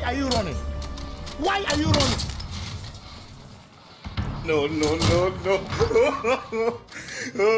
Why are you running? Why are you running? No, no, no, no.